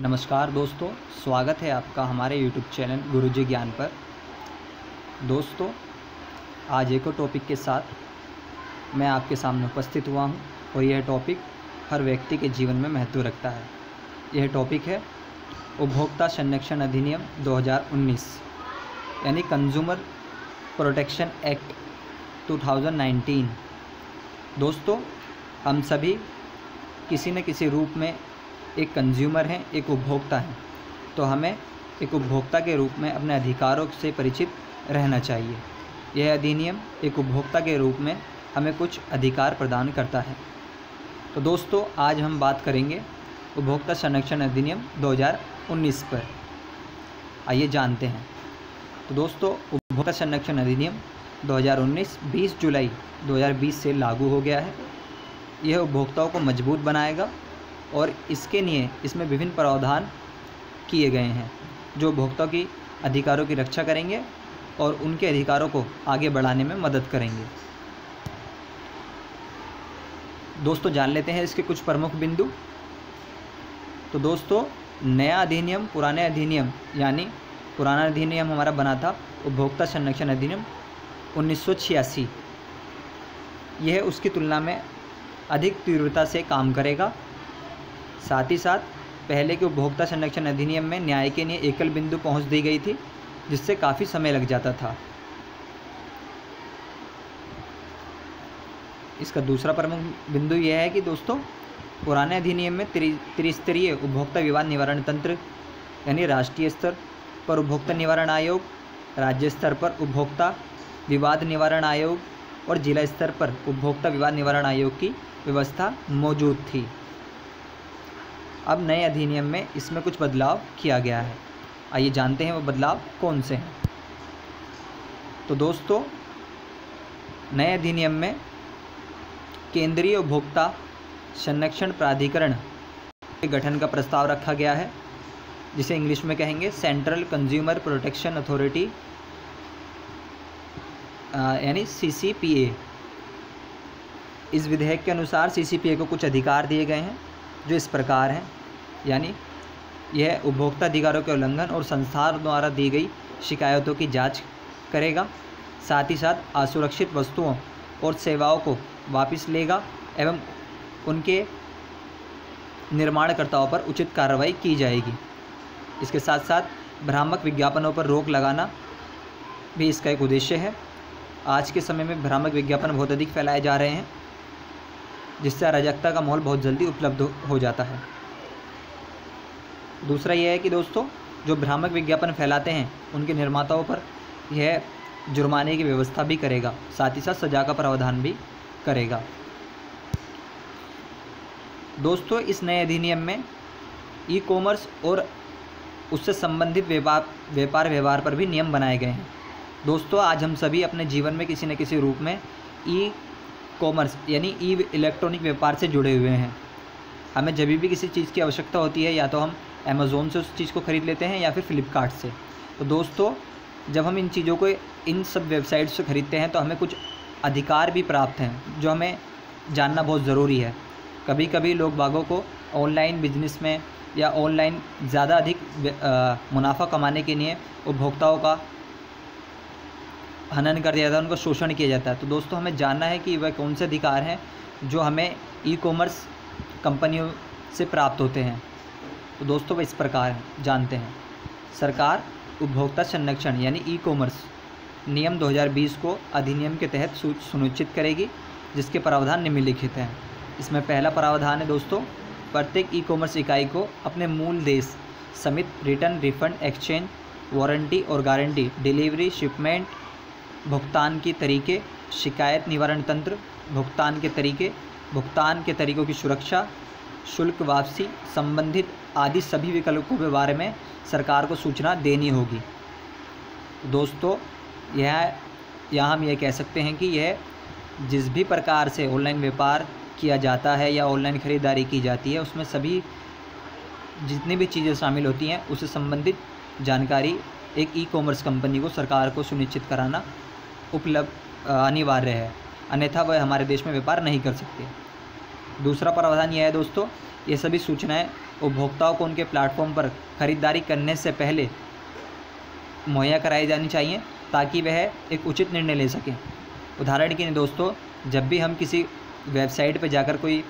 नमस्कार दोस्तों, स्वागत है आपका हमारे यूट्यूब चैनल गुरुजी ज्ञान पर। दोस्तों, आज एक और टॉपिक के साथ मैं आपके सामने उपस्थित हुआ हूँ और यह टॉपिक हर व्यक्ति के जीवन में महत्व रखता है। यह टॉपिक है उपभोक्ता संरक्षण अधिनियम 2019 यानी कंज्यूमर प्रोटेक्शन एक्ट 2019 दोस्तों, हम सभी किसी न किसी रूप में एक कंज्यूमर हैं, एक उपभोक्ता हैं। तो हमें एक उपभोक्ता के रूप में अपने अधिकारों से परिचित रहना चाहिए। यह अधिनियम एक उपभोक्ता के रूप में हमें कुछ अधिकार प्रदान करता है। तो दोस्तों, आज हम बात करेंगे उपभोक्ता संरक्षण अधिनियम 2019 पर। आइए जानते हैं। तो दोस्तों, उपभोक्ता संरक्षण अधिनियम 2019 20 जुलाई 2020 से लागू हो गया है। यह उपभोक्ताओं को मज़बूत बनाएगा और इसके लिए इसमें विभिन्न प्रावधान किए गए हैं, जो उपभोक्ता की अधिकारों की रक्षा करेंगे और उनके अधिकारों को आगे बढ़ाने में मदद करेंगे। दोस्तों, जान लेते हैं इसके कुछ प्रमुख बिंदु। तो दोस्तों, नया अधिनियम, पुराने अधिनियम, यानी पुराना अधिनियम हमारा बना था उपभोक्ता संरक्षण अधिनियम, उन्नीस सौ छियासी। यह उसकी तुलना में अधिक तीव्रता से काम करेगा। साथ ही साथ, पहले के उपभोक्ता संरक्षण अधिनियम में न्याय के लिए एकल बिंदु पहुँच दी गई थी, जिससे काफ़ी समय लग जाता था। इसका दूसरा प्रमुख बिंदु यह है कि दोस्तों, पुराने अधिनियम में त्रिस्तरीय उपभोक्ता विवाद निवारण तंत्र, यानी राष्ट्रीय स्तर पर उपभोक्ता निवारण आयोग, राज्य स्तर पर उपभोक्ता विवाद निवारण आयोग और जिला स्तर पर उपभोक्ता विवाद निवारण आयोग की व्यवस्था मौजूद थी। अब नए अधिनियम में इसमें कुछ बदलाव किया गया है। आइए जानते हैं वो बदलाव कौन से हैं। तो दोस्तों, नए अधिनियम में केंद्रीय उपभोक्ता संरक्षण प्राधिकरण के गठन का प्रस्ताव रखा गया है, जिसे इंग्लिश में कहेंगे सेंट्रल कंज्यूमर प्रोटेक्शन अथॉरिटी यानी सी इस विधेयक के अनुसार सीसीपीए को कुछ अधिकार दिए गए हैं। जो इस प्रकार हैं, यानी यह उपभोक्ता अधिकारों के उल्लंघन और संस्थान द्वारा दी गई शिकायतों की जाँच करेगा, साथ ही साथ असुरक्षित वस्तुओं और सेवाओं को वापस लेगा एवं उनके निर्माणकर्ताओं पर उचित कार्रवाई की जाएगी। इसके साथ साथ भ्रामक विज्ञापनों पर रोक लगाना भी इसका एक उद्देश्य है। आज के समय में भ्रामक विज्ञापन बहुत अधिक फैलाए जा रहे हैं। जिससे अराजकता का माहौल बहुत जल्दी उपलब्ध हो जाता है। दूसरा यह है कि दोस्तों, जो भ्रामक विज्ञापन फैलाते हैं, उनके निर्माताओं पर यह जुर्माने की व्यवस्था भी करेगा, साथ ही साथ सजा का प्रावधान भी करेगा। दोस्तों, इस नए अधिनियम में ई कॉमर्स और उससे संबंधित व्यापार व्यापार व्यवहार पर भी नियम बनाए गए हैं। दोस्तों, आज हम सभी अपने जीवन में किसी न किसी रूप में ई कॉमर्स, यानी ई इलेक्ट्रॉनिक व्यापार से जुड़े हुए हैं। हमें जब भी किसी चीज़ की आवश्यकता होती है, या तो हम अमेज़ोन से उस चीज़ को ख़रीद लेते हैं, या फिर फ़्लिपकार्ट से। तो दोस्तों, जब हम इन चीज़ों को, इन सब वेबसाइट से ख़रीदते हैं तो हमें कुछ अधिकार भी प्राप्त हैं, जो हमें जानना बहुत ज़रूरी है। कभी कभी लोग बागों को ऑनलाइन बिज़नेस में, या ऑनलाइन ज़्यादा अधिक मुनाफा कमाने के लिए उपभोक्ताओं का हनन कर दिया जाता है, उनका शोषण किया जाता है। तो दोस्तों, हमें जानना है कि वह कौन से अधिकार हैं जो हमें ई कॉमर्स कंपनियों से प्राप्त होते हैं। तो दोस्तों, वह इस प्रकार जानते हैं। सरकार उपभोक्ता संरक्षण यानी ई कॉमर्स नियम 2020 को अधिनियम के तहत सुनिश्चित करेगी, जिसके प्रावधान निम्नलिखित हैं। इसमें पहला प्रावधान है दोस्तों, प्रत्येक ई कॉमर्स इकाई को अपने मूल देश समित रिटर्न रिफंड एक्सचेंज वारंटी और गारंटी डिलीवरी शिपमेंट भुगतान के तरीके, शिकायत निवारण तंत्र, भुगतान के तरीके, भुगतान के तरीक़ों की सुरक्षा, शुल्क वापसी संबंधित आदि सभी विकल्पों के बारे में सरकार को सूचना देनी होगी। दोस्तों, यह, यहाँ हम ये कह सकते हैं कि यह जिस भी प्रकार से ऑनलाइन व्यापार किया जाता है या ऑनलाइन ख़रीदारी की जाती है, उसमें सभी जितनी भी चीज़ें शामिल होती हैं, उससे संबंधित जानकारी एक ई कॉमर्स कंपनी को सरकार को सुनिश्चित कराना उपलब्ध अनिवार्य है। अन्यथा वह हमारे देश में व्यापार नहीं कर सकते। दूसरा प्रावधान यह है दोस्तों, ये सभी सूचनाएँ उपभोक्ताओं को उनके प्लेटफॉर्म पर खरीदारी करने से पहले मुहैया कराई जानी चाहिए, ताकि वह एक उचित निर्णय ले सकें। उदाहरण के लिए दोस्तों, जब भी हम किसी वेबसाइट पर जाकर कोई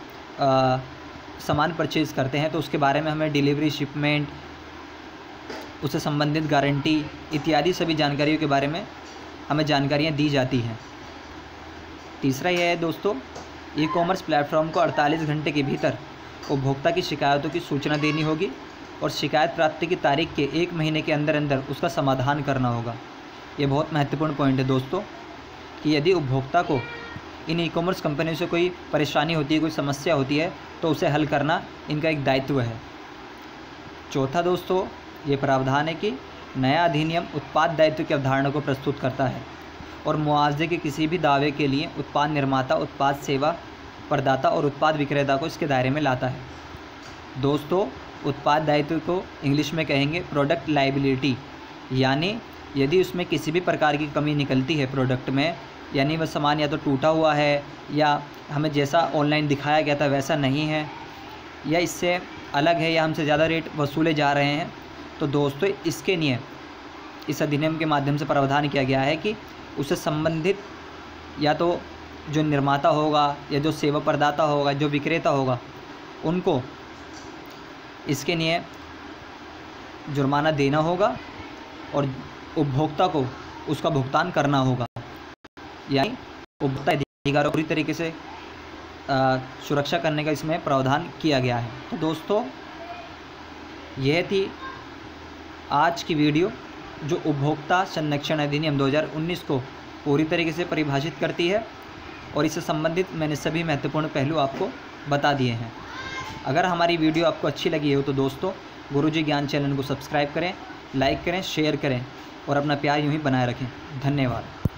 सामान परचेज़ करते हैं तो उसके बारे में हमें डिलीवरी, शिपमेंट, उससे संबंधित गारंटी इत्यादि सभी जानकारियों के बारे में हमें जानकारियाँ दी जाती हैं। तीसरा यह है दोस्तों ई कॉमर्स प्लेटफॉर्म को 48 घंटे के भीतर उपभोक्ता की शिकायतों की सूचना देनी होगी और शिकायत प्राप्ति की तारीख के एक महीने के अंदर अंदर उसका समाधान करना होगा। ये बहुत महत्वपूर्ण पॉइंट है दोस्तों, कि यदि उपभोक्ता को इन ई कॉमर्स कंपनियों से कोई परेशानी होती है, कोई समस्या होती है तो उसे हल करना इनका एक दायित्व है। चौथा दोस्तों, ये प्रावधान है कि नया अधिनियम उत्पाद दायित्व की अवधारणा को प्रस्तुत करता है और मुआवजे के किसी भी दावे के लिए उत्पाद निर्माता, उत्पाद सेवा प्रदाता और उत्पाद विक्रेता को इसके दायरे में लाता है। दोस्तों, उत्पाद दायित्व को इंग्लिश में कहेंगे प्रोडक्ट लाइबिलिटी यानी यदि उसमें किसी भी प्रकार की कमी निकलती है प्रोडक्ट में, यानी वह सामान या तो टूटा हुआ है या हमें जैसा ऑनलाइन दिखाया गया था वैसा नहीं है, या इससे अलग है या हमसे ज़्यादा रेट वसूले जा रहे हैं तो दोस्तों, इसके लिए, इस अधिनियम के माध्यम से प्रावधान किया गया है कि उससे संबंधित या तो जो निर्माता होगा या जो सेवा प्रदाता होगा, जो विक्रेता होगा, उनको इसके लिए जुर्माना देना होगा और उपभोक्ता को उसका भुगतान करना होगा। यानी उपभोक्ता अधिकारों पूरी तरीके से सुरक्षा करने का इसमें प्रावधान किया गया है। तो दोस्तों, यह थी आज की वीडियो, जो उपभोक्ता संरक्षण अधिनियम 2019 को पूरी तरीके से परिभाषित करती है और इससे संबंधित मैंने सभी महत्वपूर्ण पहलू आपको बता दिए हैं। अगर हमारी वीडियो आपको अच्छी लगी हो तो दोस्तों, गुरुजी ज्ञान चैनल को सब्सक्राइब करें, लाइक करें, शेयर करें और अपना प्यार यूँ ही बनाए रखें। धन्यवाद।